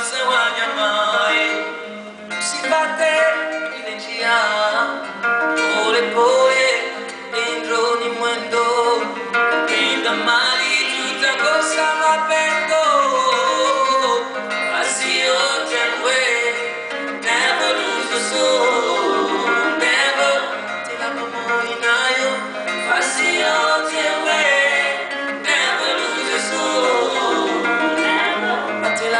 se guagna mai, non si batte in leggia, vuole poi.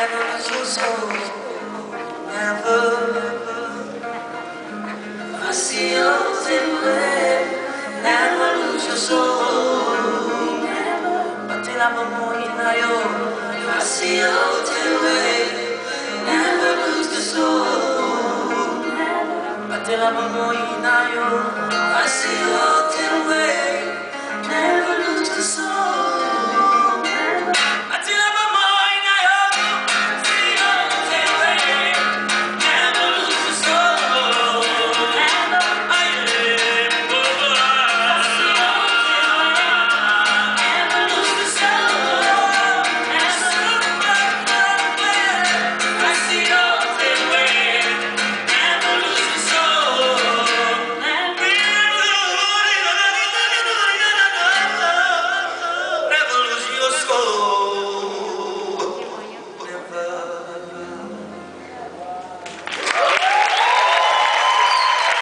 Never lose your soul. Till I'm a more united